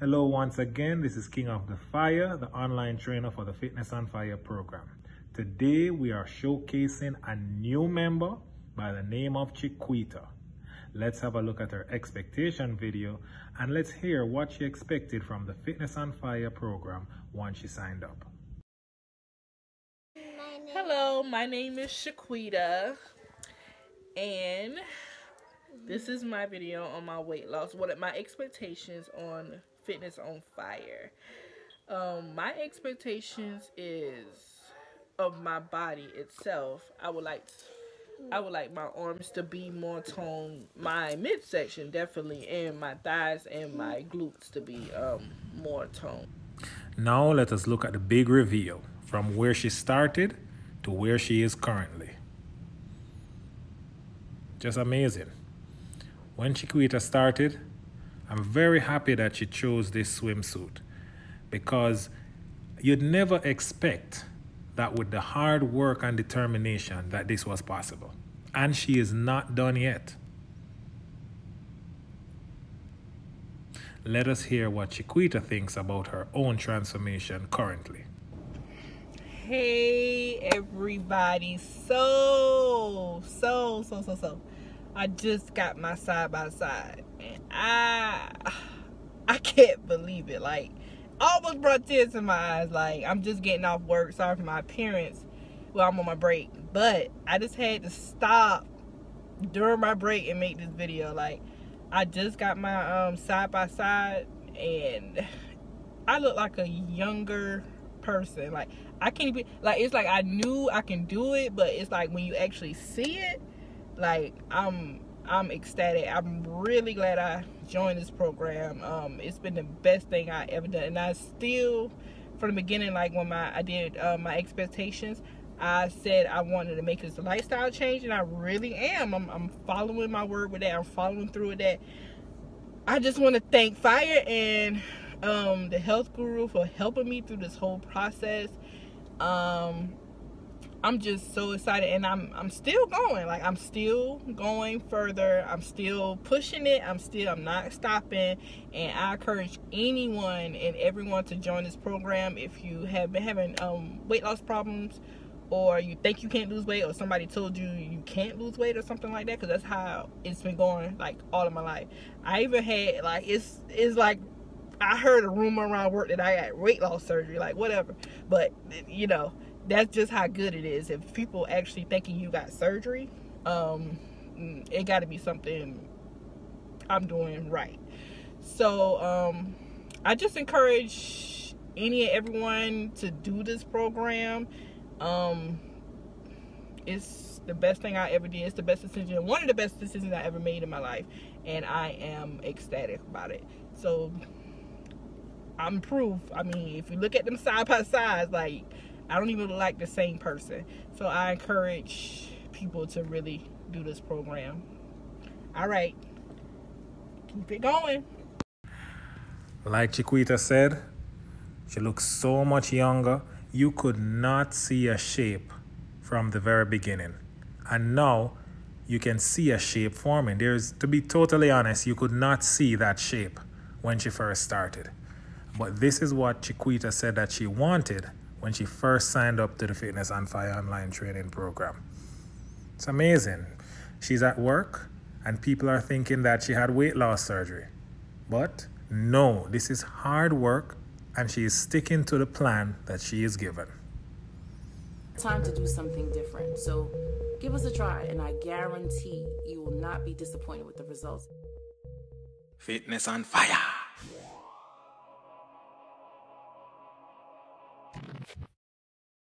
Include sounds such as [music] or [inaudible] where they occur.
Hello once again, this is King of the Fire, the online trainer for the Fitness on Fire program. Today we are showcasing a new member by the name of Chiquita. Let's have a look at her expectation video and let's hear what she expected from the Fitness on Fire program once she signed up. Hello, my name is Chiquita and this is my video on my weight loss. What are my expectations on Fitness on Fire. Um, my expectations is of my body itself. I would like I would like my arms to be more toned, my midsection definitely, and my thighs and my glutes to be um more toned. Now let us look at the big reveal from where she started to where she is currently. Just amazing. When Chiquita started, I'm very happy that she chose this swimsuit because you'd never expect that with the hard work and determination that this was possible. And she is not done yet. Let us hear what Chiquita thinks about her own transformation currently. Hey everybody, so, so, so, so, so. I just got my side by side and I [sighs] I can't believe it. Like almost brought tears to my eyes. Like I'm just getting off work. Sorry for my appearance. Well, I'm on my break, but I just had to stop during my break and make this video. Like I just got my um side by side and [sighs] I look like a younger person. Like I can't even like it's like I knew I can do it, but it's like when you actually see it, like I'm I'm ecstatic. I'm really glad I joined this program. Um, it's been the best thing I ever done, and I still, from the beginning, like when my I did uh, my expectations, I said I wanted to make this lifestyle change, and I really am. I'm, I'm following my word with that. I'm following through with that. I just want to thank Fire and um, the health guru for helping me through this whole process. Um, I'm just so excited and I'm I'm still going. Like I'm still going further. I'm still pushing it. I'm still I'm not stopping. And I encourage anyone and everyone to join this program if you have been having um, weight loss problems or you think you can't lose weight or somebody told you you can't lose weight or something like that because that's how it's been going like all of my life. I even had like it's it's like I heard a rumor around work that I got weight loss surgery like whatever. But you know, that's just how good it is. If people actually thinking you got surgery, um, it got to be something I'm doing right. So um, I just encourage any and everyone to do this program. Um, it's the best thing I ever did. It's the best decision, one of the best decisions I ever made in my life, and I am ecstatic about it. So I'm proof. I mean, if you look at them side by side, like I don't even like the same person. So I encourage people to really do this program. All right. Keep it going. Like Chiquita said, she looks so much younger. You could not see a shape from the very beginning. And now you can see a shape forming. There's, to be totally honest, you could not see that shape when she first started. But this is what Chiquita said that she wanted when she first signed up to the Fitness on Fire online training program. It's amazing. She's at work and people are thinking that she had weight loss surgery. But no, this is hard work and she is sticking to the plan that she is given. Time to do something different. So give us a try and I guarantee you will not be disappointed with the results. Fitness on Fire.